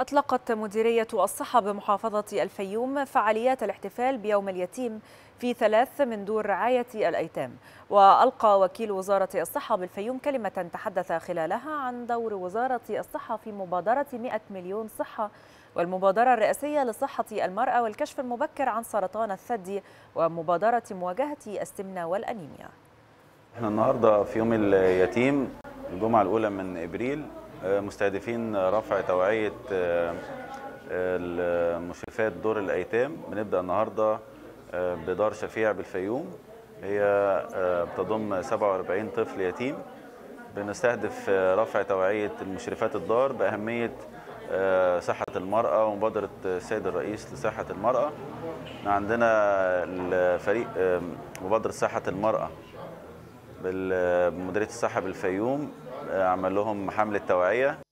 أطلقت مديرية الصحة بمحافظة الفيوم فعاليات الاحتفال بيوم اليتيم في ثلاث من دور رعاية الأيتام. وألقى وكيل وزارة الصحة بالفيوم كلمة تحدث خلالها عن دور وزارة الصحة في مبادرة 100 مليون صحة والمبادرة الرئاسية لصحة المرأة والكشف المبكر عن سرطان الثدي ومبادرة مواجهة السمنة والأنيميا. إحنا النهارده في يوم اليتيم الجمعة الأولى من إبريل مستهدفين رفع توعية المشرفات دور الأيتام. بنبدأ النهارده بدار شفيع بالفيوم. هي بتضم 47 طفل يتيم. بنستهدف رفع توعية المشرفات الدار بأهمية صحة المرأة ومبادرة السيد الرئيس لصحة المرأة. عندنا الفريق مبادرة صحة المرأة بمديرية الصحة بالفيوم. عمل لهم حملة توعية.